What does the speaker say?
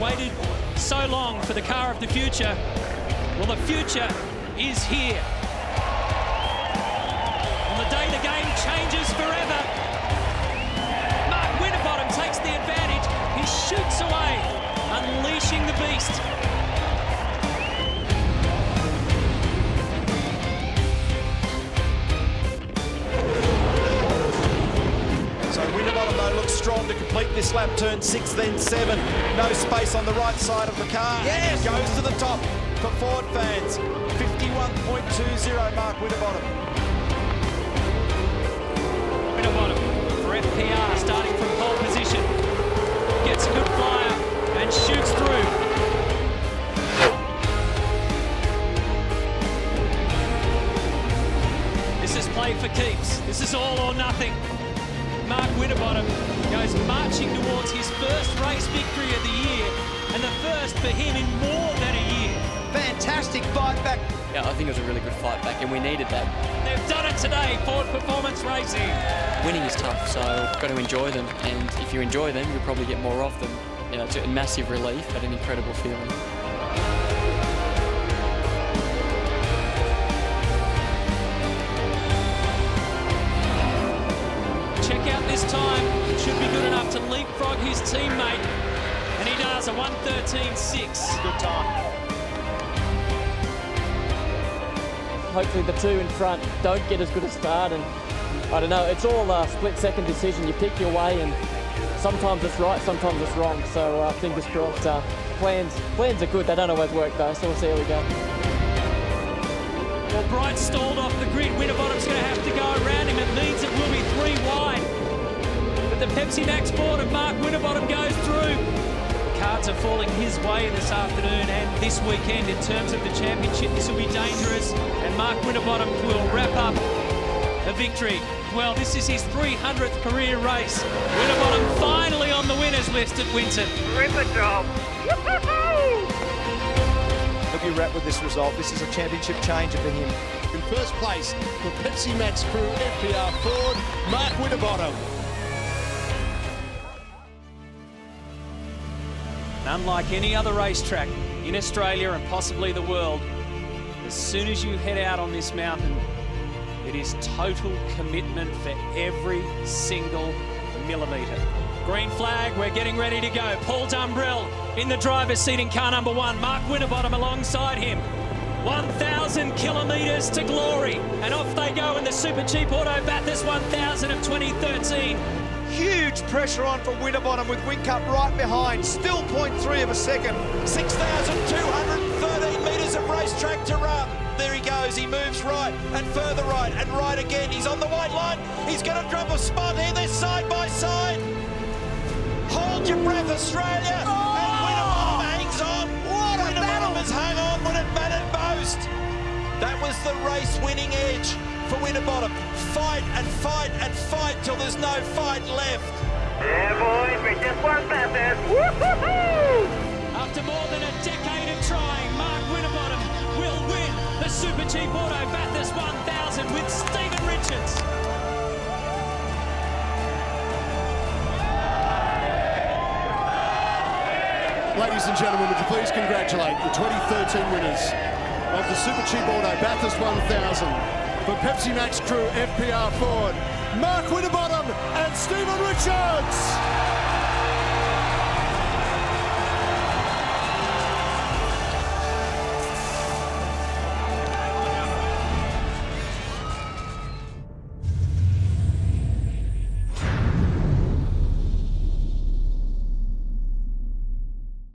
waited so long for the car of the future. Well, the future is here. On the day the game changes forever, Mark Winterbottom takes the advantage. He shoots away, unleashing the beast. Strong to complete this lap, turn six, then seven. No space on the right side of the car. Yes! Goes to the top for Ford fans. 51.20 Mark Winterbottom. Winterbottom for FPR starting from pole position. Gets a good flyer and shoots through. This is play for keeps. This is all or nothing. Mark Winterbottom goes marching towards his first race victory of the year and the first for him in more than a year. Fantastic fight back. Yeah, I think it was a really good fight back, and we needed that. They've done it today, Ford Performance Racing. Winning is tough, so you've got to enjoy them, and if you enjoy them, you'll probably get more of them. You know, it's a massive relief, but an incredible feeling. Leapfrog his teammate. And he does a 113.6. Good time. hopefully the two in front don't get as good a start and I don't know, it's all a split second decision. You pick your way and sometimes it's right, sometimes it's wrong. So uh, fingers crossed. Uh, plans, plans are good, they don't always work though, so we'll see how we go. Well, Bright stalled off the grid. Winterbottom's going to have to go around him. It means it will be three wide. But the Pepsi Max Ford of Mark Winterbottom goes through. Cards are falling his way this afternoon and this weekend in terms of the championship. This will be dangerous, and Mark Winterbottom will wrap up a victory. Well, this is his 300th career race. Winterbottom finally on the winners list at Winton. Ripper job. He'll be wrapped with this result. This is a championship changer for him. In first place for Pepsi Max Crew FPR Ford, Mark Winterbottom. And unlike any other racetrack in Australia and possibly the world, as soon as you head out on this mountain, it is total commitment for every single millimetre. Green flag, we're getting ready to go. Paul Dumbrell in the driver's seat in car number one. Mark Winterbottom alongside him. 1,000 kilometres to glory. And off they go in the Super Cheap Auto Bathurst 1000 of 2013. Huge pressure on for Winterbottom with Whincup right behind. Still 0.3 of a second. 6,213 metres of racetrack to run. There he goes. He moves right and further right and right again. He's on the white line. He's going to drop a spot here. They're side by side. Hold your breath, Australia. And Winterbottom oh! hangs on. What a Winterbottom has hung on when it mattered most. That was the race-winning edge for Winterbottom. Fight and fight and fight till there's no fight left. Yeah, boys, we just won Bathurst. Woo-hoo-hoo! After more than a decade of trying, Mark Winterbottom will win the Super Cheap Auto Bathurst 1000 with Stephen Richards. Ladies and gentlemen, would you please congratulate the 2013 winners of the Super Cheap Auto Bathurst 1000 for Pepsi Max Crew FPR Ford, Mark Winterbottom and Stephen Richards.